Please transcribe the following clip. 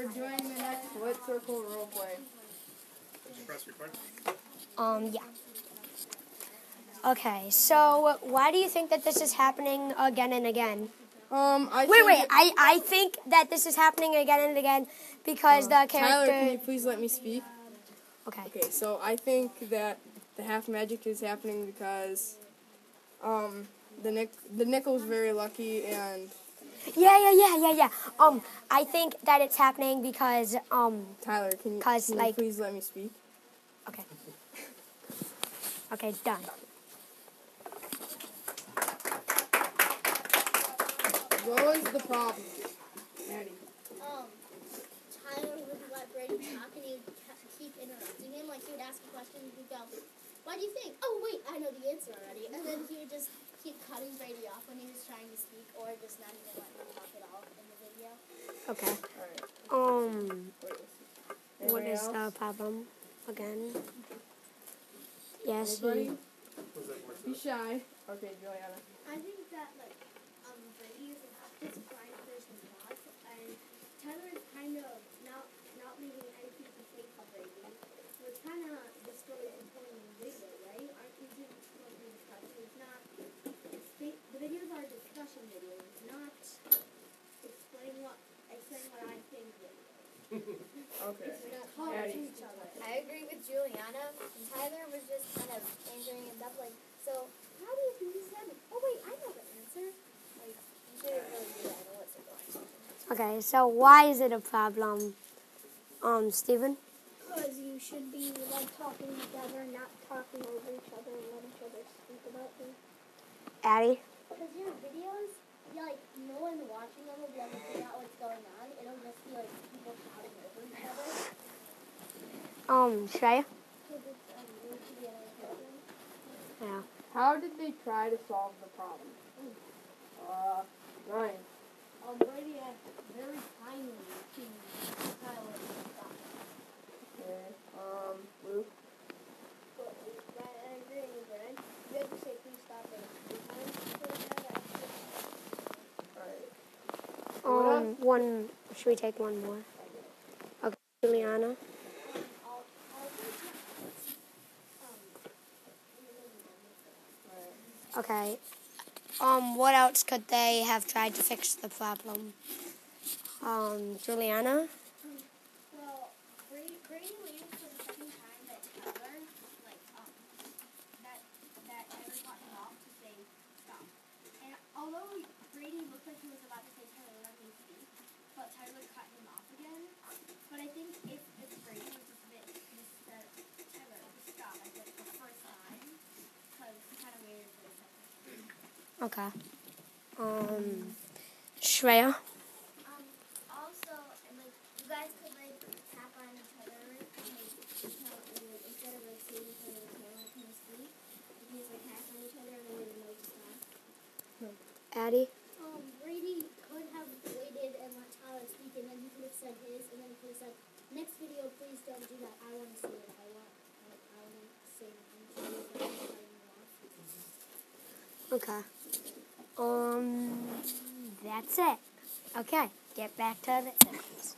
we're doing the next Lit Circle roleplay. Did you press record? Um, yeah. Okay, so why do you think that this is happening again and again? Um, I Wait, wait. I, I think that this is happening again and again because the Tyler, can you please let me speak? Okay. Okay, so I think that the half magic is happening because um the Nick the Nickel's very lucky and Yeah, yeah, yeah, yeah, yeah. Um, I think that it's happening because um. Tyler, can you, 'Cause, can you please let me speak? Okay. Okay, done. What was the problem? Maddie. um, Tyler would let Brady talk and he would keep interrupting him. Like he would ask a question and he'd go, "Why do you think?" Oh wait, I know the answer already. And then he would just keep cutting Brady off when he was trying to speak, or just not even let him talk at all in the video. Okay. Alright, Um, wait. what else? the problem again? Yes. Anybody? he- Was Be shy. Okay, Juliana. I think that like um Brady is this blind person not, and Tyler is kind of not not leaving anything to fake for Brady, which kind of destroys the point of the video, right? Aren't you doing supposed to be discussion? It's not. It's, fa- the videos are discussion videos, not explain what explain what I think. Videos. Okay. We're not talking to Maddie. each other. I agree with Juliana. And Tyler was just kind of answering and stuff like, so how do you think this? Oh wait, I know the answer. Like you didn't really do that. I know what's going on. Okay, so why is it a problem, um, Steven? Because you should be like talking together, not talking over each other, and let each other speak about things. Addie? Because your videos, yeah, like no one watching them will be able to figure out what's going on. It'll just be like people shouting over each other. Um, Shreya? Because it's um, weird to be another person. Yeah. How did they try to solve the problem? Uh, Ryan. Um, Brady had very kindly to Tyler and stop. Okay. Um, Luke. But I, I agree with Brad. You have to say please stop it three times before that. Alright. Um, one. Should we take one more? Okay, Juliana. Okay. Um, what else could they have tried to fix the problem? Um, Juliana. Well, Brady, Brady leaves for the second time that Tyler, like, um, that, that Tyler got him off to say stop. And although Brady looked like he was about to say Tyler, let me speak, but Tyler cut him off again. But I think if, if Brady was just a bit, just said, Tyler, just stop, I said the first time, because he kind of waited for the second. Okay. Um, Shreya. Um, also, and like, you guys could like tap on each other, and, like, tell, and, like, instead of like saying each other the camera kind of speak, you can just like tap on each other and then you know to stop. Addie. Um, Brady could have waited and let Tyler speak, and then he could have said his, and then he could have said, next video, please don't do that. I want to say it. I want, like, I want to say it. And so he's like, cutting you off. Okay. Um, that's it. Okay, get back to the sentence.